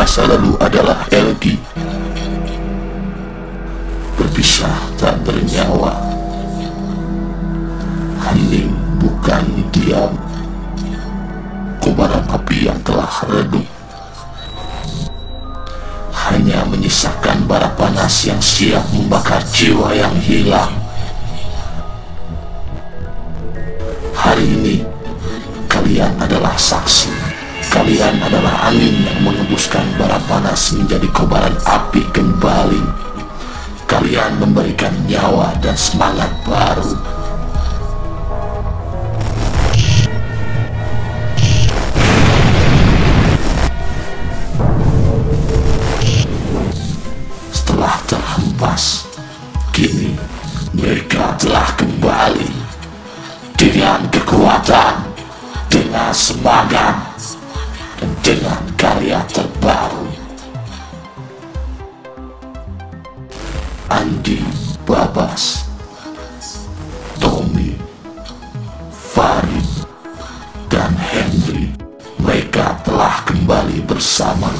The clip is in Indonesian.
masa lalu adalah Elgi. Berpisah tak bernyawa. Hening bukan diam. Kobaran api yang telah redup hanya menyisakan bara panas yang siap membakar jiwa yang hilang. Hari ini, kalian adalah saksi. Kalian adalah angin yang mengembuskan bara panas menjadi kobaran api kembali. Kalian memberikan nyawa dan semangat baru. Setelah terhempas, kini mereka telah kembali dengan kekuatan, dengan semangat, dengan karya terbaru. Andi Babas, Tommy, Farid, dan Henry, mereka telah kembali bersama.